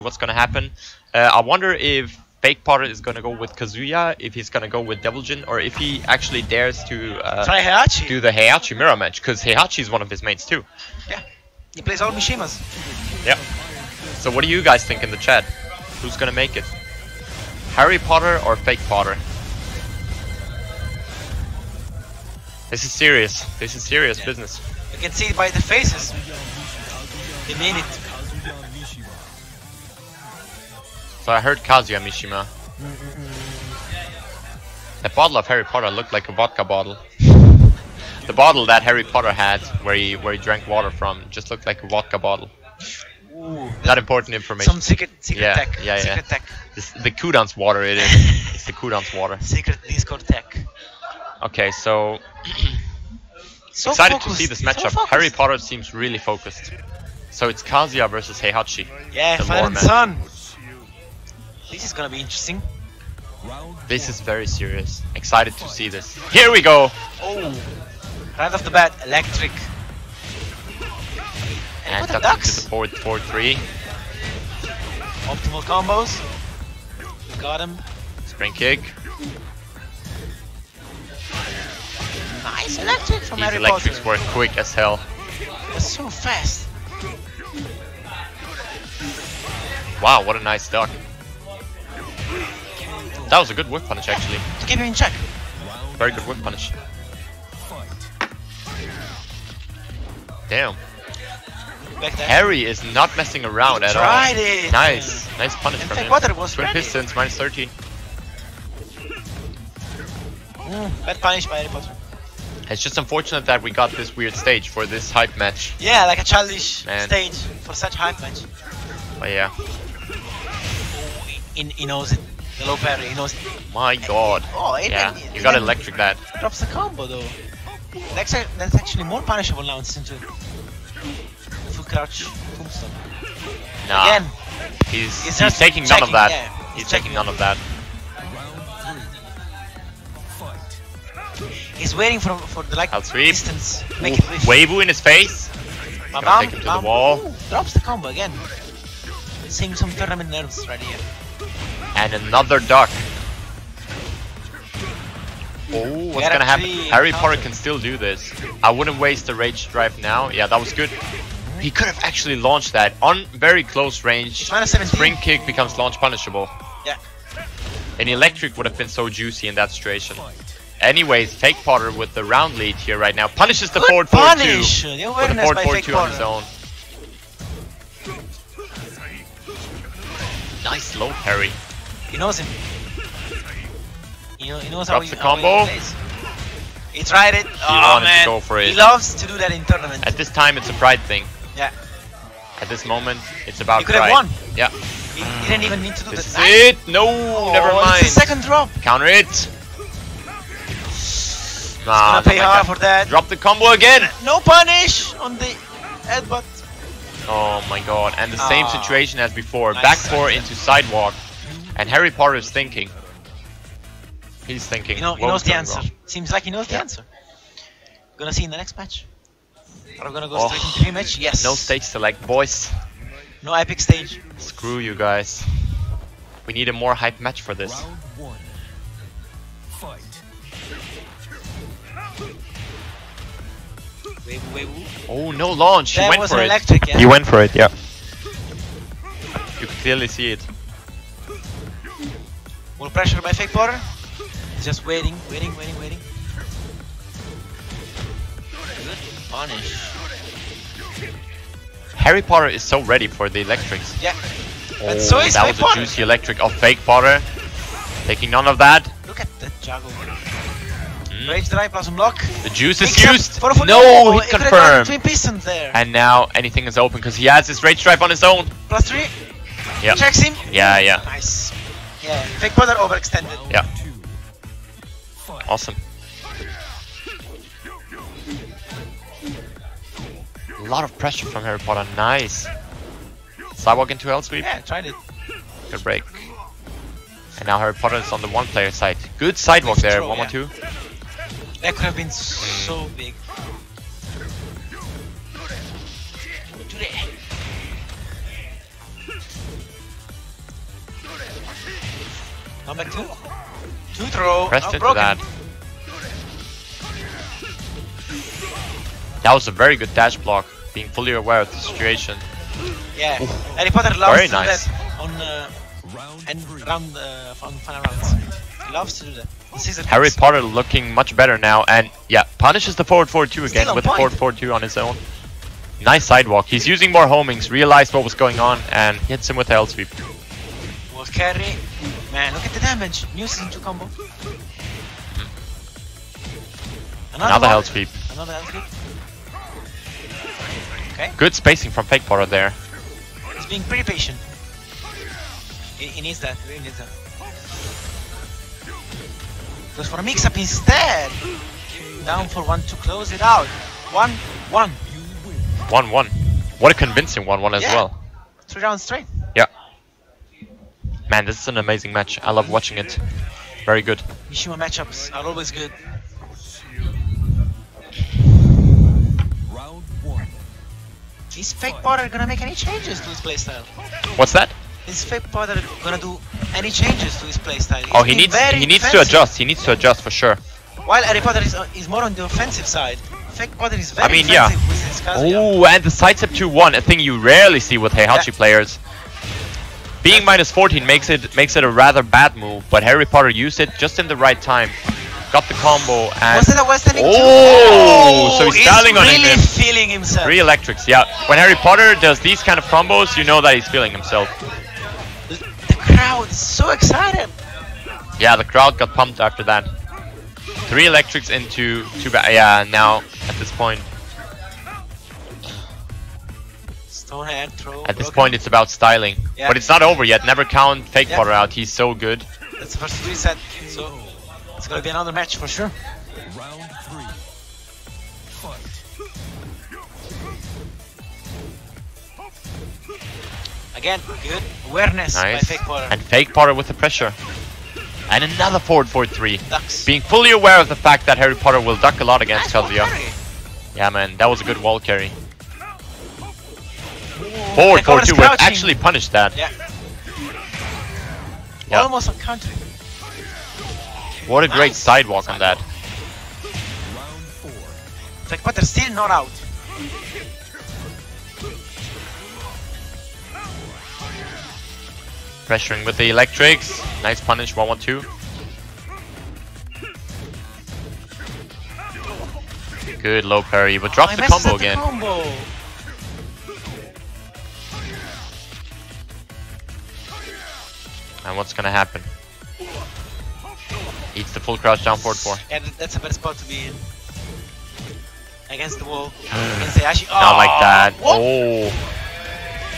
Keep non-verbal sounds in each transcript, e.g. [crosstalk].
what's gonna happen. Uh, I wonder if Fake Potter is gonna go with Kazuya, if he's gonna go with Devil Jin, or if he actually dares to uh, Try Heihachi. do the Heihachi mirror match, because Heihachi is one of his mates too. Yeah. He plays all Mishimas. Yeah. So what do you guys think in the chat? Who's gonna make it? Harry Potter or Fake Potter? This is serious. This is serious Yeah. business. You can see it by the faces. They mean it. So I heard Kazuya Mishima. The bottle of Harry Potter looked like a vodka bottle. [laughs] the bottle that Harry Potter had, where he where he drank water from, just looked like a vodka bottle. Ooh. Not important information. Some secret secret Yeah, tech. yeah, yeah. secret tech. This, the Kudans water it is. [laughs] it's the Kudans water. Secret Discord tech. Okay, so [clears throat] So excited to see this matchup. focused. Harry Potter seems really focused. So it's Kazuya versus Heihachi. Yeah, the Father and match. This is gonna be interesting. This is very serious. Excited to see this. Here we go. Oh. Right off the bat, electric. And what the cut into ducks? the forward 4-3. Optimal combos. Got him. Spring kick. Nice electric from These Harry electrics Potter. were quick as hell. That's so fast. Wow, what a nice duck. That was a good whip punish actually. To keep him in check. Very good whip punish. Damn. Harry is not messing around at all. Tried it. Nice. Nice punish And from Fake him. Potter was Twin ready. Pistons, minus 13. Mm, bad punish by Harry Potter. It's just unfortunate that we got this weird stage for this hype match. Yeah, like a childish Man. stage for such hype match. But yeah. He, he knows it. The low parry, he knows it. My god. Oh, it, Yeah, it, you got electric that. Drops the combo though. That's, a, that's actually more punishable now since into full crouch tombstone. Nah. Again, He's, He's he's, taking none of that. yeah. He's He's taking none of that. he's waiting for for the like sweep. distance. Make Ooh, it with in his face. Bam, bam, take him to the wall. Ooh, drops the combo again. Seeing some tournament nerves right here. And another duck. Oh, what's gonna happen? Harry. Potter can still do this. I wouldn't waste the rage drive now. Yeah, that was good. He could have actually launched that on very close range. It's minus 17. Spring kick becomes launch punishable. Yeah. An electric would have been so juicy in that situation. Anyways, Fake Potter with the round lead here right now punishes the Good forward 4 2 punish! The with the forward 4 Fake 2 on his own. Nice low parry. He knows him. He, know, he knows how Drops he, the how he combo. plays. He tried it. oh wanted to go for it. he loves to do that in tournament. At this time, it's a pride thing. yeah, At this moment, it's about he could have won. Yeah. He, he didn't even need to do This is that. it. No, Oh, never mind. It's the second drop. Counter it. Nah, gonna pay hard for that. Drop the combo again. No punish on the headbutt. Oh my god. And the same Ah. situation as before. Nice Back side four into sidewalk. And Harry Potter is thinking. He's thinking. You know, he knows the answer. wrong? Seems like he knows the answer. Gonna see in the next match. Are we gonna go Oh, straight into rematch? Yes. No stage select, boys. No epic stage. Screw you guys. We need a more hype match for this. Round one. Fight. Wave, wave, Oh, no launch. He That went was for an it. yeah. He went for it, yeah. You can clearly see it. More pressure by Fake Potter. He's just waiting, waiting, waiting, waiting. Good punish. Harry Potter is so ready for the electrics. Yeah. Oh, But so is that Fake was a Potter. juicy electric of Fake Potter. Taking none of that. Look at that juggle. Rage drive plus block. The juice is used. for- no, he it could've gone confirmed. Twin there. And now anything is open because he has his rage drive on his own. Plus three. Yeah. Checks him. Yeah, yeah. Nice. Yeah. Fake Potter overextended. Yeah. Awesome. A lot of pressure from Harry Potter. Nice. Sidewalk into hell sweep. Yeah, tried it. Good break. And now Harry Potter is on the one player side. Good sidewalk there. throw, One more yeah. That could have been so big. Come back two. Two throw. Pressed oh, into broken. that. That was a very good dash block, being fully aware of the situation. Yeah. Harry Potter loves Very to do nice. that on uh, Round and round uh, on final rounds. He loves to do that. He sees it Harry. Potter looking much better now, and yeah, punishes the forward 4-2 again with the forward 4-2 on his own. Nice sidewalk. He's using more homings, realized what was going on, and hits him with the hell sweep. Will carry. Man, look at the damage. New season 2 combo. Hmm. Another one. hell sweep. Another hell sweep. Okay. Good spacing from Fake Potter there. He's being pretty patient. He, he needs that. He needs that. Goes for a mix up instead. Down for one to close it out. One, one. 1-1. What a convincing 1-1 as Yeah. well. Three rounds straight. Yeah. Man, this is an amazing match. I love watching it. Very good. Mishima matchups are always good. Round one. Is Fake Potter gonna make any changes to his playstyle? What's that? Is Fake Potter gonna do any changes to his playstyle? Oh, he needs he needs to adjust. He needs to adjust for sure. While Harry Potter is, uh, is more on the offensive side, Fake Potter is very I mean, yeah. with his Kazuya. Oh, and the sidestep 2-1, a thing you rarely see with Heihachi Yeah. players. Being minus 14 makes it makes it a rather bad move, but Harry Potter used it just in the right time. Got the combo and Was it a West Oh, so he's styling on really him. feeling himself. three electrics. Yeah, when Harry Potter does these kind of combos, you know that he's feeling himself. The crowd is so excited. Yeah, the crowd got pumped after that. Three electrics into two. Ba- yeah, now at this point, Stone hand throw. at this broken. point, it's about styling. Yeah. But it's not over yet. Never count Fake Yeah. Potter out. He's so good. That's the first reset. So it's gonna be another match for sure. Round three. Fight. Again, good awareness by Nice. Fake Potter. And Fake Potter with the pressure. And another forward 4-3. Ducks. Being fully aware of the fact that Harry Potter will duck a lot against Nice Kazuya. Yeah, man, that was a good wall carry. Forward Fake 4-2 would actually punish that. Yeah. Yeah. Almost on country. What a great Nice. sidewalk on that. Round four. Fake Potter still not out. Pressuring with the electrics. Nice punish, 1-1-2. Good low parry, but drops Oh, the combo the again. combo. And what's gonna happen? Eats the full crouch down forward 4. Yeah, th- that's a better spot to be in. Against the wall. [gasps] Against the Ashi. Not like oh, that. What? Oh.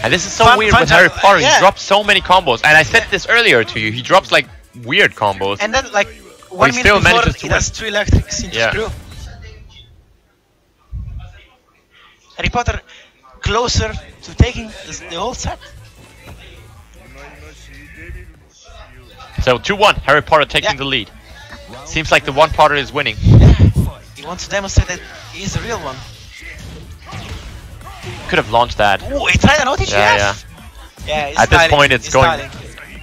And this is so Fun- weird fun with. Harry Potter. Yeah. He drops so many combos. And I said this earlier to you. He drops like weird combos. And then like one he minute still before, manages to he does two electrics into Yeah. screw. Harry Potter closer to taking the whole set. So 2-1. Harry Potter taking Yeah. the lead. Seems like the one Potter is winning. Fight. He wants to demonstrate that he's the real one. Could have launched that. Oh, he tried an OTGF. Yeah, yeah. Yeah, At this styling, point, it's he's going- styling.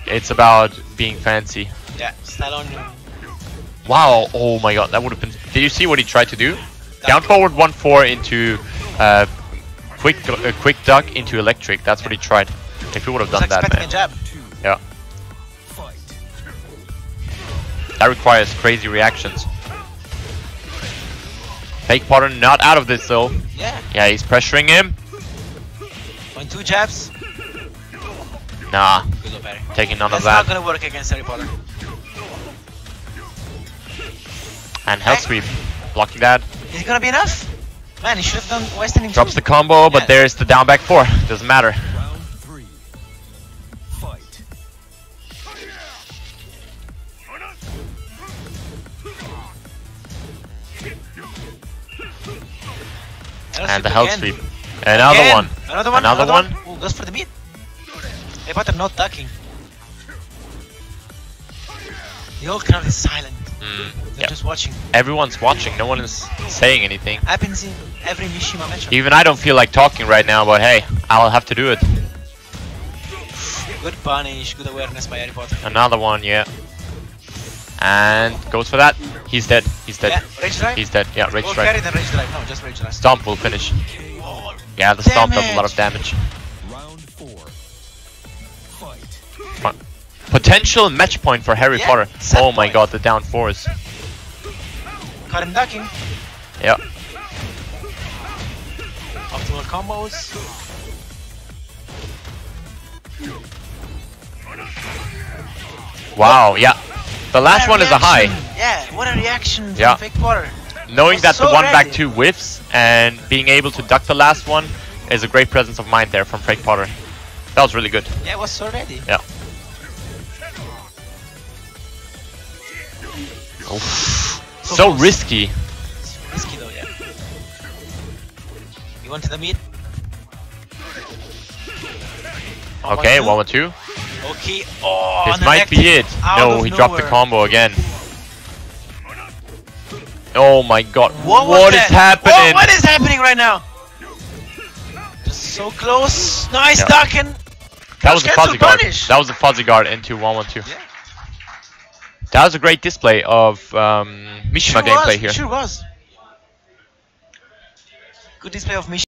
It's about being fancy. Yeah, style on you. Wow. Oh my god. That would have been... Did you see what he tried to do? Down forward 1-4 into... Uh, quick, uh, quick duck into electric. That's what he tried. If he would have done that, man. a jab. Yeah. That requires crazy reactions. Fake Potter not out of this though. Yeah, Yeah, he's pressuring him. Two jabs. Nah, Good low parry. taking none That's of not that. gonna work against Harry Potter. And Hell Sweep. Blocking that. Is it gonna be enough? Man, he should have done Western in Drops two. the combo, but Yeah. there's the down back four. Doesn't matter. Round three. Fight. And the Hell again. Sweep. Another Again. one. Another one. Another one. Ooh, goes for the beat. Harry Potter not ducking. The whole crowd is silent. Mm, They're yeah. just watching. Everyone's watching. No one is saying anything. Happens in every Mishima matchup. Even I don't feel like talking right now, but hey, I'll have to do it. Good punish, good awareness by Harry Potter. Another one, yeah. And goes for that. He's dead. He's dead. Yeah, rage drive. He's dead. Yeah, rage Or strike. carry the rage drive. No, just rage drive. Stomp will finish. Yeah, the stomp does a lot of damage. Round four. Fight. Potential match point for Harry Yeah, Potter. set Oh my god, the down fours. Caught him ducking. Yeah. Optimal combos. Wow, yeah. The last What one is a high. Yeah, what a reaction Yeah. from Fake Potter. Knowing was that the so one back two whiffs and being able to duck the last one is a great presence of mind there from Fake Potter. That was really good. Yeah, it was so ready. Yeah. Oof. So risky. It's risky though, yeah. You want to the meat? Okay, one, one, two. Okay. Oh, This might be it. out No, he dropped the combo again. Oh my god. What, was what is that? happening? Whoa, what is happening right now? Just so close. Nice Yeah. ducking. that was a fuzzy guard. That was a fuzzy guard into 112. Yeah. That was a great display of um, Mishima Sure gameplay was. here. Sure was. Good display of mission.